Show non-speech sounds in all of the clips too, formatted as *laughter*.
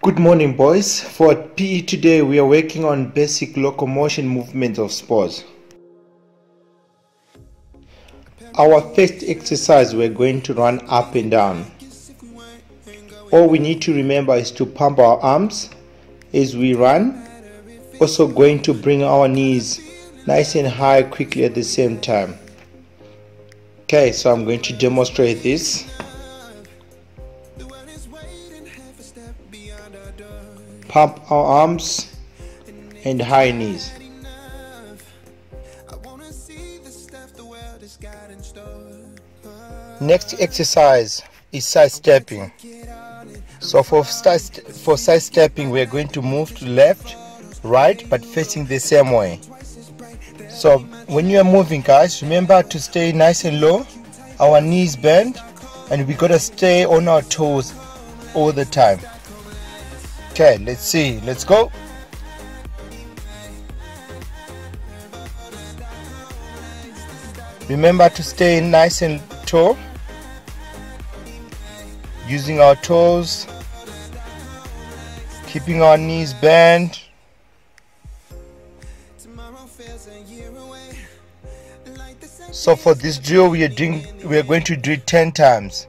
Good morning, boys. For PE today, we are working on basic locomotion movements of spores. Our first exercise, we're going to run up and down. All we need to remember is to pump our arms as we run. Also going to bring our knees nice and high quickly at the same time. Okay, so I'm going to demonstrate this. Pump our arms and high knees. Next exercise is side stepping. So for side, for side stepping, we are going to move to left, right, but facing the same way. So when you are moving, guys, remember to stay nice and low, our knees bend, and we gotta stay on our toes all the time. Okay, let's see. Let's go. Remember to stay nice and tall. Using our toes. Keeping our knees bent. So for this drill we are doing we are going to do it 10 times.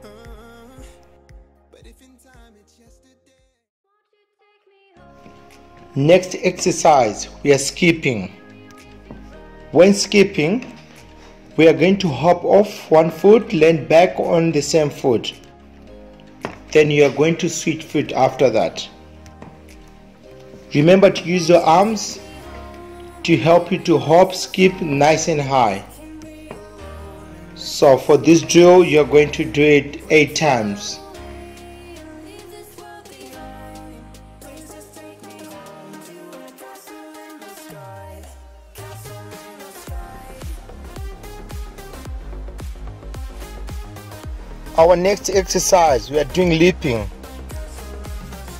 Next exercise we are skipping. When skipping we are going to hop off one foot land back on the same foot. Then you are going to switch foot after that. Remember to use your arms to help you to hop skip nice and high. So for this drill you're going to do it 8 times. Our next exercise we are doing leaping.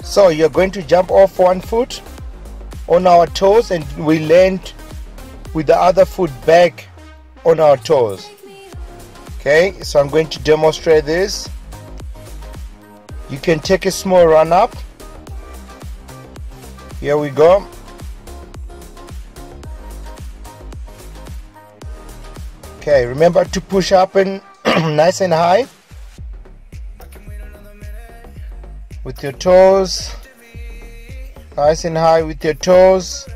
So you're going to jump off one foot on our toes and we land with the other foot back on our toes. Okay so I'm going to demonstrate this. You can take a small run up. Here we go. Okay remember to push up and *clears throat* nice and high with your toes. Nice and high with your toes